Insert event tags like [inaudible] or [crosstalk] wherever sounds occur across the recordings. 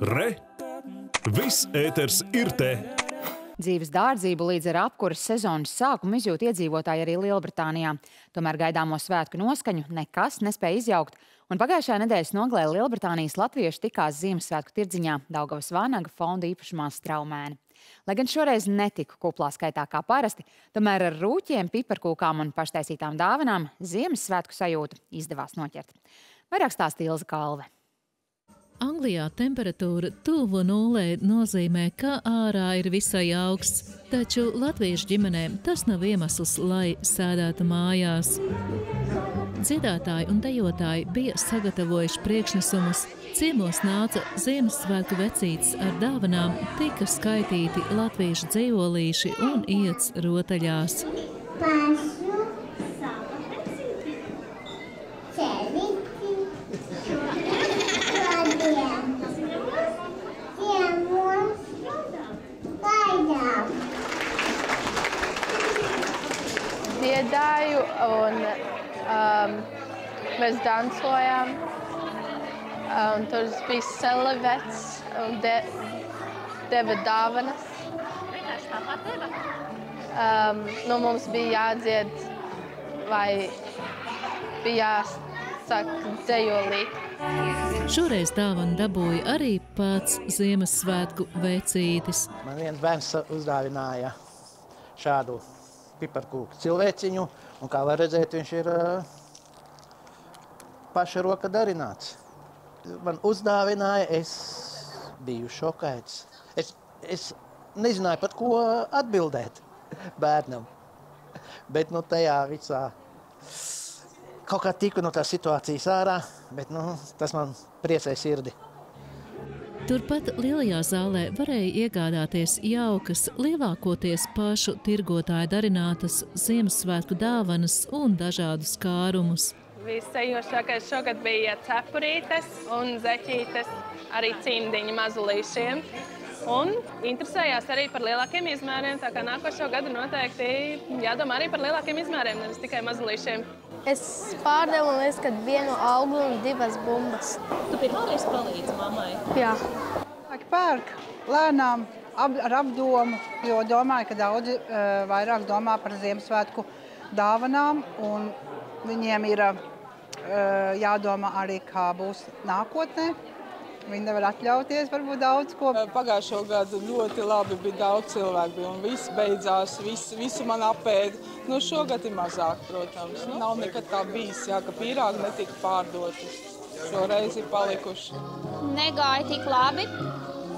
Re! Viss ēters ir te! Dzīves dārdzību līdz ar apkuras sezonas sākumu izjūt iedzīvotāji arī Lielbritānijā. Tomēr gaidāmo svētku noskaņu nekas nespēja izjaukt, un pagājušajā nedēļas noglē Lielbritānijas latvieši tikās Ziemassvētku tirdziņā Daugavas Vānaga fonda īpašumā Straumēni. Lai gan šoreiz netika kuplā skaitā kā parasti, tomēr ar rūķiem, piparkūkām un paštaisītām dāvanām Ziemassvētku sajūtu izdevās noķert. Vairāk stāstīja Ilza Kalve. Anglijā temperatūra tuvu nulē nozīmē, ka ārā ir visai augsts, taču latviešu ģimenēm tas nav iemesls, lai sēdētu mājās. Dziedātāji un dejotāji bija sagatavojuši priekšnesumus. Ciemos nāca Ziemassvētku vecītes ar dāvanām, tika skaitīti latviešu dzīvolīši un iets rotaļās. Pašu. Dziedāju un um, mēs dancojām. Un tur bija selevets un de, deva dāvanas. Um, nu, mums bija jādzied vai bija jāsaka dzējolīt. Šoreiz dāvanu dabūja arī pats Ziemassvētku vecītis. Man viens bērns uzdāvināja šādu piparkūku cilvēciņu, un kā var redzēt, viņš ir uh, paša roka darināts. Man uzdāvināja, es biju šokēts. Es, es nezināju pat, ko atbildēt [laughs] bērnam. Bet nu, tajā visā kaut kā tiku no tās situācijas ārā, bet nu, tas man priecē sirdi. Turpat lielajā zālē varēja iegādāties jaukas, lielākoties pašu tirgotāju darinātas Ziemassvētku dāvanas un dažādus kārumus. Vissejošākais šogad bija cepurītes un zeķītes, arī cimdiņi mazulīšiem. Un interesējās arī par lielākiem izmēriem, tā kā nākošo gadu noteikti jādomā arī par lielākiem izmēriem, nevis tikai mazulīšiem. Es pārdevu, liekas, kad vienu auglu un divas bumbas. Tu pirmoreiz palīdzi mammai? Jā. Pērk lēnām ap, ar apdomu, jo domāju, ka daudzi uh, vairāk domā par Ziemassvētku dāvanām, un viņiem ir uh, jādomā arī, kā būs nākotnē. Viņi nevar atļauties varbūt daudz ko. Pagājušo gadu ļoti labi bija daudz cilvēku, bija, un viss beidzās, viss, visu man apēda. Nu, šogad ir mazāk, protams. Nu, nav nekad tā bijis, jā, ka pīrāgi netika pārdoti. Šoreiz ir palikuši. Negāja tik labi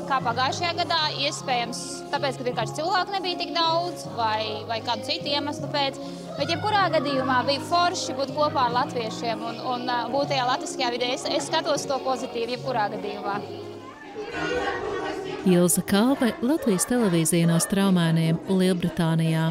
kā pagājušajā gadā. Iespējams, tāpēc, ka vienkārši cilvēku nebija tik daudz, vai, vai kādu citu iemeslu pēc. Bet, jebkurā gadījumā, bija forši būt kopā ar latviešiem un, un būt tajā latviskajā vidē. Es, es skatos to pozitīvi, jebkurā gadījumā. Ilza Kalve, Latvijas televīzija no straumēniem Lielbritānijā.